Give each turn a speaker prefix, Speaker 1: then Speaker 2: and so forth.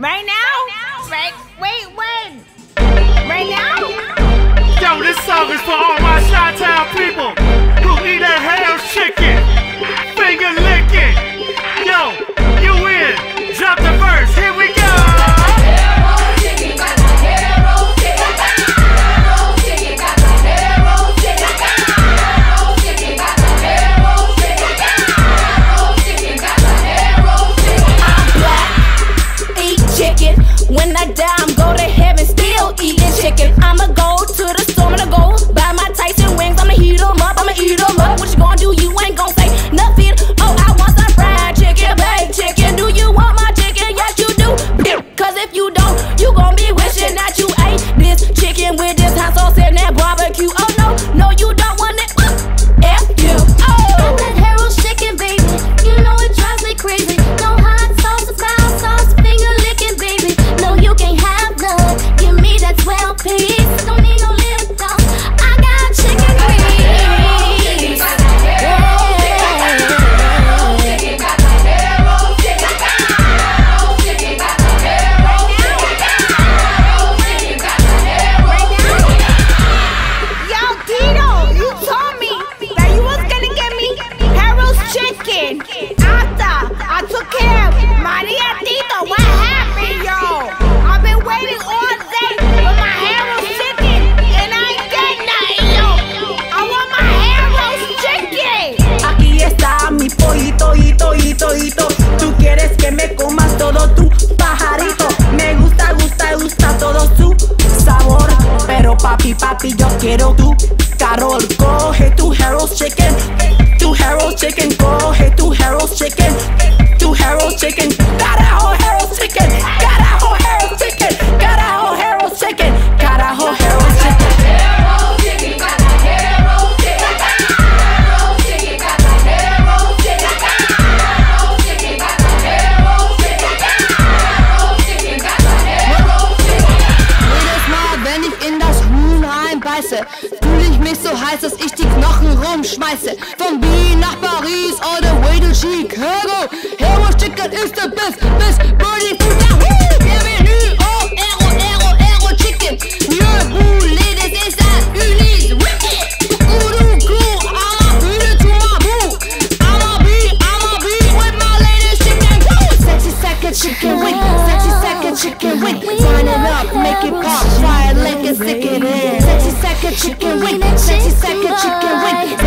Speaker 1: Right now? Right? Wait.
Speaker 2: Hito, hito, hito Tú quieres que me comas todo tu pajarito. Me gusta, gusta, gusta todo tu sabor. Pero papi, papi, yo quiero tu carol. Coge tu Harold Chicken, tu Harold Chicken, coge.
Speaker 3: From Von Wien nach Paris, all the way to Chicago. Hero Chicken is the best, best birdie food. Chicken. États-Unis. I'ma it to my. I'ma I'ma with my chicken. Wing, sexy second chicken wing. It up, make it pop, fire like a it in. Sexy second chicken wing, sexy second chicken wing.